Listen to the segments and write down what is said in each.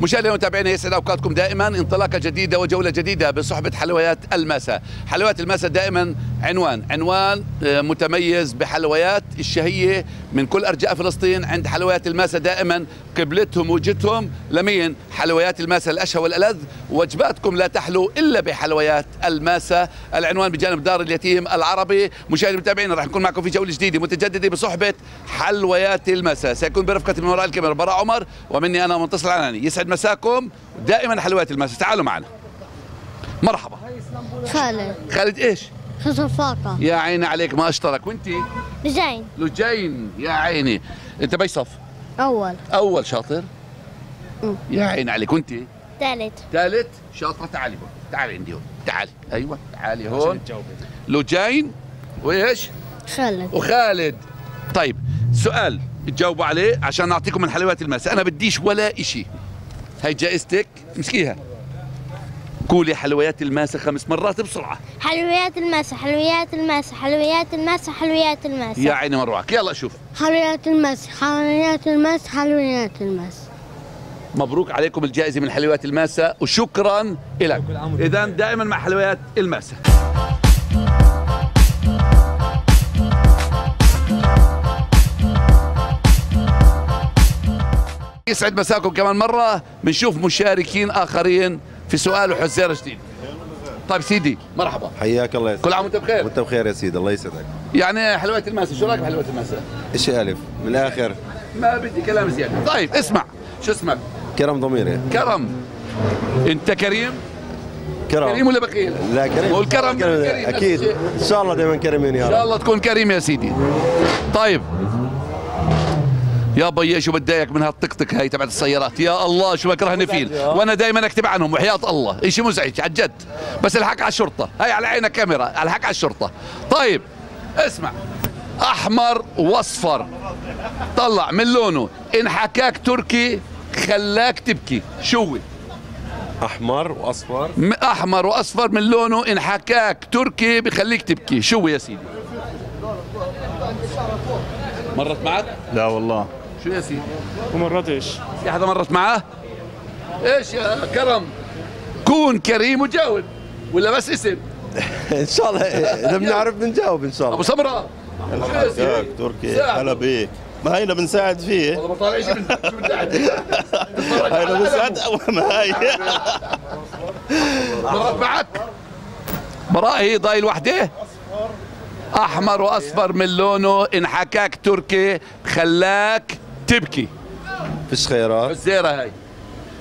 مشاهدينا ومتابعينا يسعد أوقاتكم دائما. انطلاقة جديدة وجولة جديدة بصحبة حلويات الماسة حلويات الماسة دائما عنوان عنوان آه، متميز بحلويات الشهية من كل أرجاء فلسطين عند حلويات الماسة دائما قبلتهم وجهتهم لمين؟ حلويات الماسة الأشهى والألذ. وجباتكم لا تحلو إلا بحلويات الماسة العنوان بجانب دار اليتيم العربي. مشاهدينا ومتابعينا راح نكون معكم في جولة جديدة متجددة بصحبة حلويات الماسة سيكون برفقة من وراء الكاميرا براء عمر ومني أنا منتصر العناني يسعد مساكم. دائما حلويات الماسة تعالوا معنا. مرحبا. خالد. خالد إيش؟ فاقة يا عيني عليك ما أشترك. وانتي بزين لجين. يا عيني. أنت بأي صف؟ أول. أول شاطر. مم. يا عيني عليك. وانتي ثالث ثالث شاطرة. تعالي هون. تعالي عندي هون. تعالي. أيوه. تعالي هون. لجين. وإيش؟ خالد. وخالد. طيب سؤال. تجاوبوا عليه عشان نعطيكم من حلويات الماسة أنا بديش ولا إشي. هاي جائزتك امسكيها قولي حلويات الماسة خمس مرات بسرعة. حلويات الماسة حلويات الماسة حلويات الماسة حلويات الماسة. يا عيني مروعك يلا شوف. حلويات الماسة حلويات الماسة حلويات الماسة. مبروك عليكم الجائزة من حلويات الماسة وشكرا لك إذا دائما مع حلويات الماسة. يسعد مساكم كمان مرة. بنشوف مشاركين آخرين في سؤال وحزيرة جديد. طيب سيدي مرحبا. حياك الله يسعدك كل عام وانت بخير؟ وانت بخير يا سيدي الله يسعدك. يعني حلويات الماسة شو رأيك بحلويات الماسة إيش ألف؟ من الآخر. ما بدي كلام زيادة. طيب اسمع. شو اسمك؟ كرم ضميري. كرم. أنت كريم؟ كرم. كريم ولا بخيل؟ لا كريم. والكرم كريم. كريم، أكيد. إن شاء الله دائما كريمين يا إن شاء رب الله تكون كريم يا سيدي. طيب. يا بيي شو بتضايق من هالطقطق هاي تبعت السيارات؟ يا الله شو بكرهني فيل وأنا دائما أكتب عنهم وحياة الله. اشي مزعج؟ على الجد بس الحق على الشرطة. هاي على عينك كاميرا. الحق على الشرطة. طيب اسمع. أحمر وأصفر. طلع من لونه. إن حكاك تركي خلاك تبكي. شو هو؟ أحمر وأصفر. أحمر وأصفر من لونه. إن حكاك تركي بخليك تبكي. شو يا سيدي. مرت معك؟ لا والله. شو يا سيدي؟ ومرتش في حدا مرت معاه؟ إيش يا كرم؟ كون كريم وجاوب ولا بس اسم؟ إن شاء الله إذا بنعرف بنجاوب إن شاء أبو الله سمره سيدي؟ حكاك تركي بيك. ما هينا بنساعد فيه. والله ما طالع شيء من شو؟ تتفرج هينا بنساعد ما هاي. مرت معك؟ براء هي ضايل وحدة. أحمر وأصفر من لونه إن حكاك تركي خلاك تبكي. فيش خيارات؟ الزيرة هاي.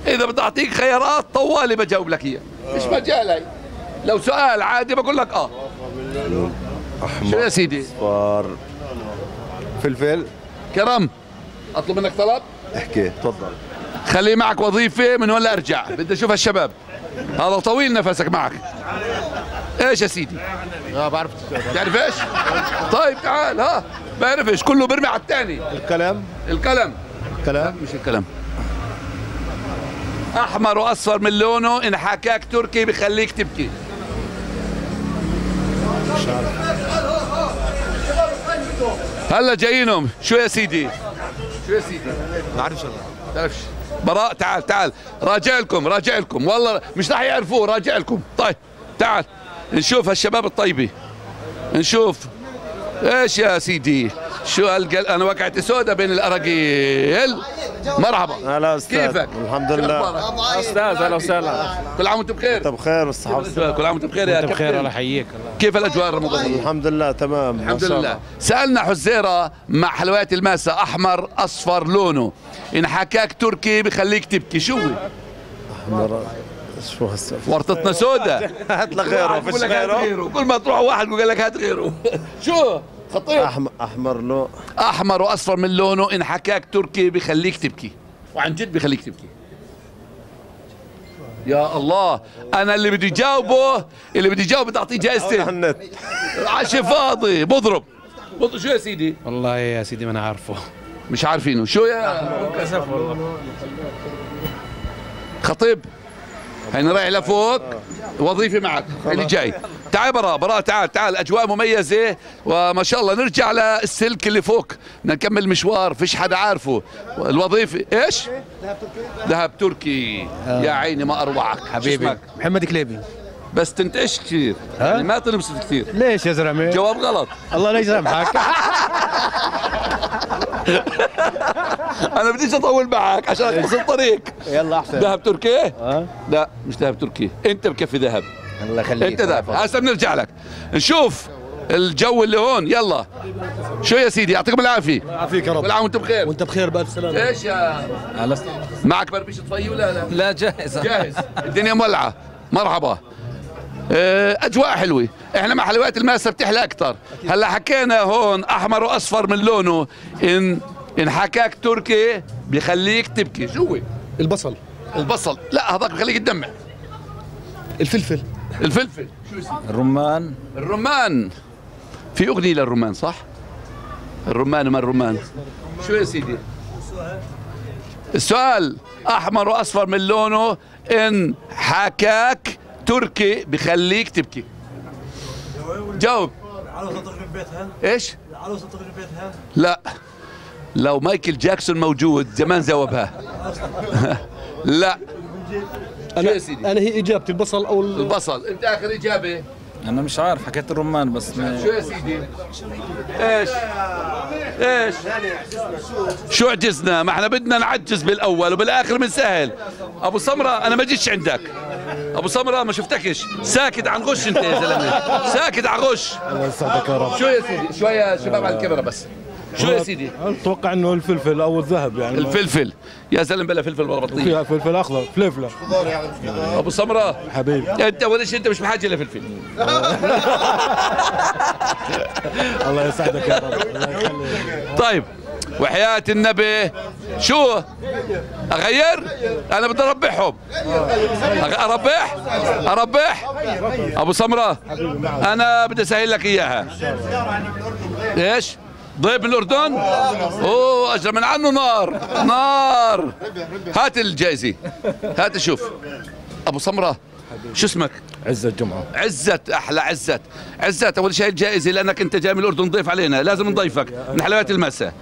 إذا بدي أعطيك خيارات طوالي بجاوب لك اياها مش مجال هاي؟ لو سؤال عادي بقول لك آه. شو احمر يا سيدي؟ اصفر فلفل. كرم أطلب منك طلب احكي تفضل. خلي معك وظيفة من ولا ارجع بدي أشوف هالشباب. هذا طويل نفسك معك. إيش يا سيدي؟ لا بعرف تعرف إيش؟ طيب تعال ها بعرف إيش كله برمي على الثاني الكلام؟ القلم كلام مش الكلام. أحمر وأصفر من لونه إن حكاك تركي بخليك تبكي. هلا جايينهم. شو يا سيدي؟ شو يا سيدي؟ ما بعرفش تعرفش؟ براء تعال تعال. راجع لكم راجع لكم. والله مش راح يعرفوه راجع لكم. طيب تعال. نشوف هالشباب الطيبة. نشوف. إيش يا سيدي؟ شو هالقل أنا وقعت سودة بين الأراجيل. مرحبا. هلا أستاذ كيفك؟ الحمد لله؟ أستاذ أهلا وسهلا. كل عام وأنتم بخير؟ أنت بخير والصحة كل عام وأنتم بخير يا أنت بخير الله كابتن يحييك كيف الأجواء الرمضانيه الحمد لله تمام ما الحمد لله. سألنا حزيرة مع حلويات الماسة أحمر أصفر لونه. إن حكاك تركي بخليك تبكي. شو هو؟ أحمر شو هسه؟ ورطتنا سودة. هات لك غيره. فيش غيره. كل ما تروح واحد بقول لك هات غيره. شو؟ خطير احمر أحمر لو أحمر وأصفر من لونه. إن حكاك تركي بخليك تبكي. وعن جد بخليك تبكي. يا الله. أنا اللي بدي جاوبه اللي بدي جاوبه على جائزتين عشي فاضي. بضرب. بضرب شو يا سيدي؟ والله يا سيدي ما أنا عارفه. مش عارفينه. شو يا؟ للاسف والله. خطيب. هينا رايح لفوق. وظيفة معك. اللي جاي. تعال براء براء تعال تعال أجواء مميزة. وما شاء الله نرجع للسلك اللي فوق. بدنا نكمل مشوار فيش حدا عارفه. الوظيفة إيش؟ ذهب تركي. يا عيني ما أروعك. حبيبي؟ محمد كليبي. بس تنتعش كثير. يعني ما تنبسط كثير. ليش يا زلمة؟ جواب غلط. الله لا يسامحك. أنا بديش أطول معك عشان أخلص الطريق. يلا أحسن. ذهب تركي؟ آه. لا مش ذهب تركي. أنت بكفي ذهب. الله يخليك. انت ذهب هسه بنرجع لك. نشوف الجو اللي هون. يلا. شو يا سيدي؟ يعطيكم العافية. يعافيك يا رب. كل عام وأنتم بخير. وانت بخير بألف سلامة. إيش يا معك بربيش طفي ولا لا؟ لا جاهز. جاهز. الدنيا مولعة. مرحبا. آه، أجواء حلوة. إحنا مع حلويات الماسة بتحلى أكثر هلأ حكينا هون أحمر وأصفر من لونه. ان إن حكاك تركي بخليك تبكي. شو هو؟ البصل. البصل. لا هذاك بخليك تدمع. الفلفل. الفلفل. شو اسمه الرمان. الرمان. في أغنية للرمان صح؟ الرمان وما الرمان؟ شو يا سيدي؟ السؤال. أحمر وأصفر من لونه إن حكاك تركي بخليك تبكي. جاوب. العروسة تخرج من بيتها إيش؟ العروسة تخرج من بيتها لا. لو مايكل جاكسون موجود زمان زوبها لا. شو يا سيدي أنا هي إجابتي البصل أو ال- البصل أنت آخر إجابة أنا مش عارف حكيت الرمان بس ما شو يا سيدي؟ إيش؟ إيش؟ شو عجزنا؟ ما إحنا بدنا نعجز بالأول وبالآخر بنسهل. أبو سمرة أنا ما جيتش عندك. أبو سمرة ما شفتكش، ساكت عن غش أنت يا زلمة، ساكت عن غش. الله يسعدك يا رب شو يا سيدي؟ شوية شباب على الكاميرا بس. شو يا سيدي؟ أتوقع إنه الفلفل أو الذهب يعني. الفلفل، يا زلمه بلا فلفل ولا بطيخ. فيها فلفل أخضر فلفلة. أبو سمرة. حبيبي. أنت ولا شيء أنت مش بحاجة لفلفل. الله يسعدك يا رب. الله يخليك. طيب وحياة النبي. شو؟ أغير؟ أنا بدي أربحهم. أربح؟ أربح؟ أبو سمرة أنا بدي أسهل لك إياها. إيش؟ ضيب من الأردن؟ أوه أجرى من عنه نار نار. هات الجائزة. هات شوف. أبو سمره شو اسمك؟ عزة الجمعة. عزت أحلى عزت عزت أول شيء الجائزة لأنك أنت جاي من الأردن ضيف علينا. لازم نضيفك من حلويات المساء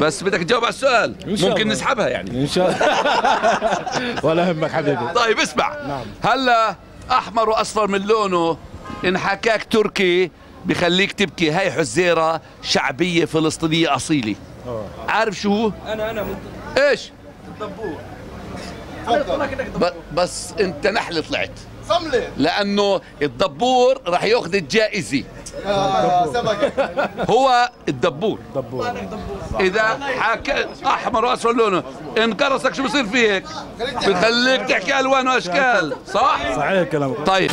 بس بدك تجاوب على السؤال. ممكن. نسحبها يعني. إن شاء الله. ولا يهمك حبيبي. طيب اسمع. هلا أحمر وأصفر من لونه إن حكاك تركي بخليك تبكي. هاي حزيرة شعبية فلسطينية أصيلة. عارف شو هو؟ أنا أنا إيش؟ ب- بس أنت نحل طلعت. صملة. لأنه الدبور راح يأخذ الجائزة. هو الدبور. دبور. إذا حكى أحمر واصفر لونه. إن قرصك شو بصير فيك؟ بخليك تحكي الوان واشكال صح؟ صحيح كلامك. طيب.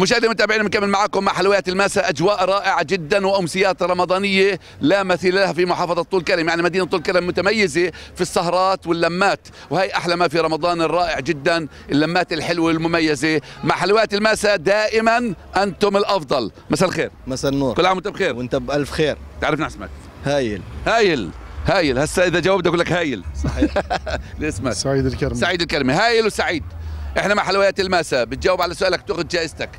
مشاهدي متابعينا بنكمل معكم مع حلويات الماسة. أجواء رائعة جدا وأمسيات رمضانية لا مثيل لها في محافظة طول كرم. يعني مدينة طول كرم متميزة في السهرات واللمات وهي أحلى ما في رمضان الرائع جدا اللمات الحلوة المميزة. مع حلويات الماسة دائما أنتم الأفضل. مساء الخير. مساء النور. كل عام وأنت بخير. وأنت بألف خير. تعرفنا اسمك. هايل. هايل. هايل. هسه إذا جاوبت أقول لك هايل. صحيح. اسمك؟ سعيد الكرم سعيد الكرمي. هايل وسعيد. إحنا مع حلويات الماسة. بتجاوب على سؤالك تأخذ جائزتك.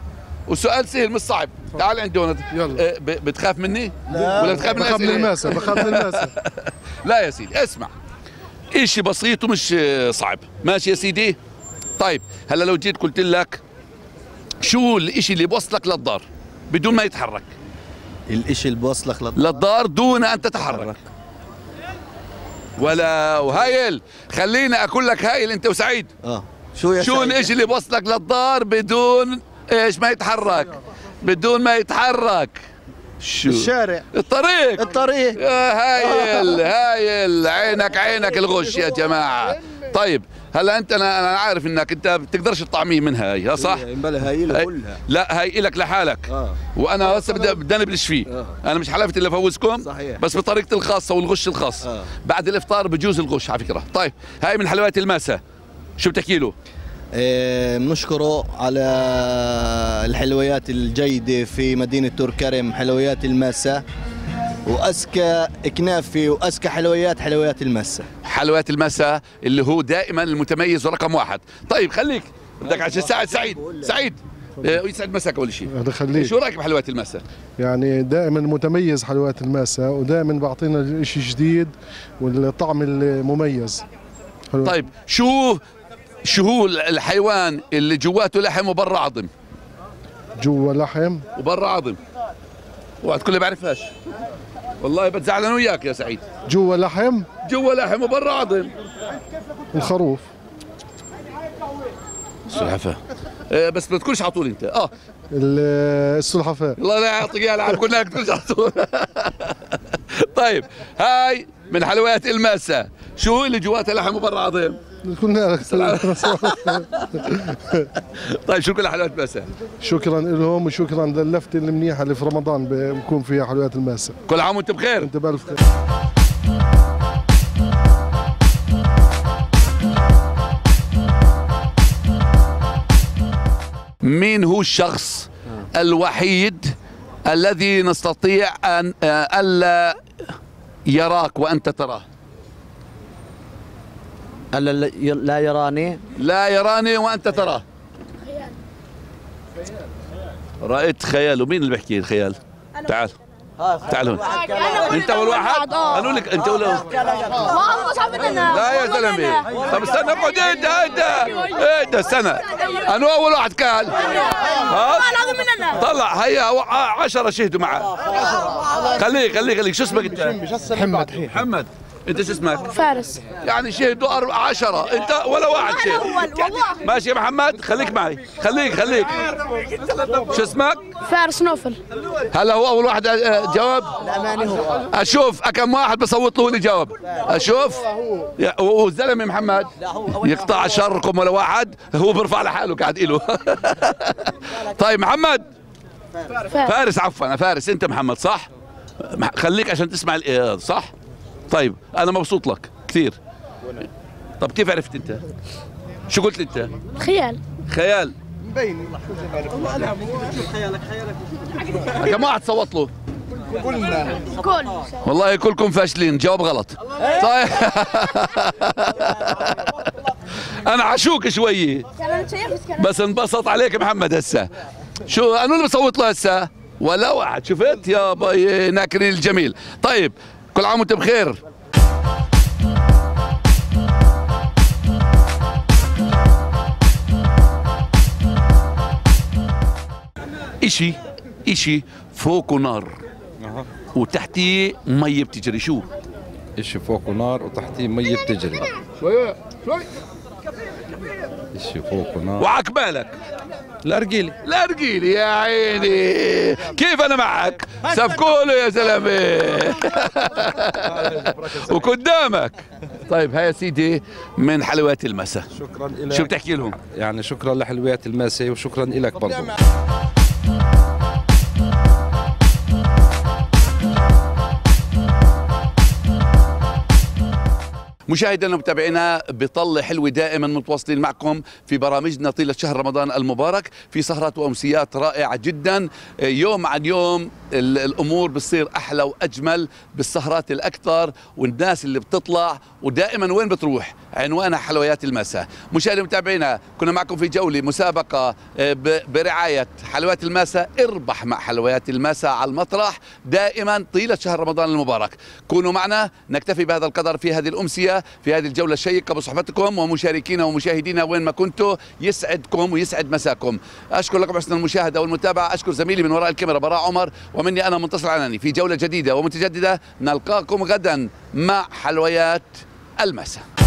وسؤال سهل مش صعب. تعال عندنا يلا. آه، ب- بتخاف مني؟ ولا بتخاف من بخاف من؟ الماسة بخاف من الماسة. لا يا سيدي اسمع. إشي بسيط ومش آه، صعب. ماشي يا سيدي؟ طيب هلا لو جيت قلت لك شو الإشي اللي بوصلك للدار بدون ما يتحرك؟ الإشي اللي بوصلك لل... للدار دون أن تتحرك. ولا وهايل خليني أقول لك هايل أنت وسعيد. آه. شو يا شو؟ الإشي اللي بوصلك للدار بدون إيش ما يتحرك؟ بدون ما يتحرك. شو؟ الشارع. الطريق. الطريق. يا هايل هايل. عينك عينك الغش يا جماعة. طيب هلا انت أنا أنا عارف إنك أنت بتقدرش تطعميه منها هي صح؟ بلا هايل هاي- كلها. لا هاي إلك لحالك. آه. وأنا هسه بدي بدي انبلش فيه. آه. أنا مش حلفت إلا افوزكم صحيح. بس بطريقتي الخاصة والغش الخاص. آه. بعد الإفطار بجوز الغش على فكرة. طيب هاي من حلويات الماسة. شو بتحكي له؟ إيه، بنشكره على الحلويات الجيدة في مدينة توركرم حلويات الماسة وأزكى كنافة وأزكى حلويات حلويات المسة حلويات المساء اللي هو دائما المتميز ورقم واحد. طيب خليك. بدك عشان ساعد سعيد سعيد آه، يسعد مساك أول شيء. الله يخليك شو رأيك بحلويات المساء يعني دائما متميز حلويات الماسة ودائما بعطينا شيء جديد والطعم المميز. حلو. طيب شو شو هو الحيوان اللي جواته لحم وبرا عظم. جوا لحم. وبرا عظم. تقول لي بعرفهاش والله بتزعل أنا وياك يا سعيد. جوا لحم. جوا لحم وبرا عظم. الخروف. سلحفاه آه بس ما تكونش على طول أنت. آه. ال- السلحفاة الله لا يعطيك إياها العاب كلها تكونش على طول طيب هاي من حلويات الماسة. شو اللي جواتها لحم وبرا عظم؟ كنا طيب شو كل حلويات الماسة شكرا لهم وشكرا للفتة المنيحة اللي في رمضان بكون فيها حلويات الماسة كل عام وانت بخير. انت بألف خير. مين هو الشخص الوحيد الذي نستطيع أن آه، ألا يراك وأنت تراه؟ ألا لا يراني؟ لا يراني وأنت تراه. رأيت خيال. ومين اللي بيحكي الخيال؟ تعال. تعال هون. أنت أول واحد؟ قالوا لك أنت أول واحد. لا يا زلمه طب استنى اقعد. اهدى اهدى اهدى استنى. أنا أول واحد قال ها؟ طلع. هيا ع- عشرة شهدوا معه. خليك خليك خليك شو اسمك أنت؟ محمد. محمد. انت شو اسمك؟ فارس. يعني شهدوا أربعة عشرة. انت ولا واحد شهد. ماشي يا محمد خليك معي. خليك خليك. شو اسمك؟ فارس نوفل. هلا هو أول واحد آه، جاوب أشوف كم واحد بصوت له اللي جاوب أشوف والزلمه محمد. يقطع شركم ولا واحد. هو بيرفع لحاله قاعد له طيب محمد. فارس. عفوا أنا فارس. أنت محمد صح؟ خليك عشان تسمع صح؟ طيب أنا مبسوط لك كثير. طب كيف عرفت أنت؟ شو قلت أنت؟ خيال. خيال. كم واحد صوت له. كل. والله كلكم فاشلين جواب غلط. طيب. أنا عشوك شوية بس انبسط عليك محمد هسه. شو أنا اللي بصوت له هسه؟ ولا واحد. شفت يا باي ناكرين الجميل. طيب كل عام وانت بخير. إشي إشي فوقه نار. وتحتيه مي بتجري. شو؟ إشي فوقه نار وتحتيه مية بتجري. شوي شوي. إشي فوقه نار. وعقبالك الارجيلي لا رجيلي يا عيني. كيف أنا معك؟ سفكولي يا زلمة. وقدامك. طيب هاي يا سيدي من حلويات المساء. شكرا لك شو بتحكي لهم؟ يعني شكرا لحلويات الماسة وشكرا لك برضو. مشاهدينا ومتابعينا بطلة حلوة دائما متواصلين معكم في برامجنا طيلة شهر رمضان المبارك في سهرات وأمسيات رائعة جدا. يوم عن يوم ال- الأمور بتصير أحلى وأجمل بالسهرات الأكثر والناس اللي بتطلع ودائما وين بتروح؟ عنوانها حلويات المساء. مشاهدينا ومتابعينا كنا معكم في جولة مسابقة آه، برعاية حلويات المساء. اربح مع حلويات المساء على المطرح. دائما طيلة شهر رمضان المبارك. كونوا معنا نكتفي بهذا القدر في هذه الأمسية. في هذه الجولة الشيقة بصحبتكم ومشاركينا ومشاهدينا وين ما كنتوا. يسعدكم ويسعد مساكم. أشكر لكم حسن المشاهدة والمتابعة. أشكر زميلي من وراء الكاميرا براء عمر. ومني أنا منتصر عناني في جولة جديدة ومتجددة نلقاكم غدا مع حلويات المساء.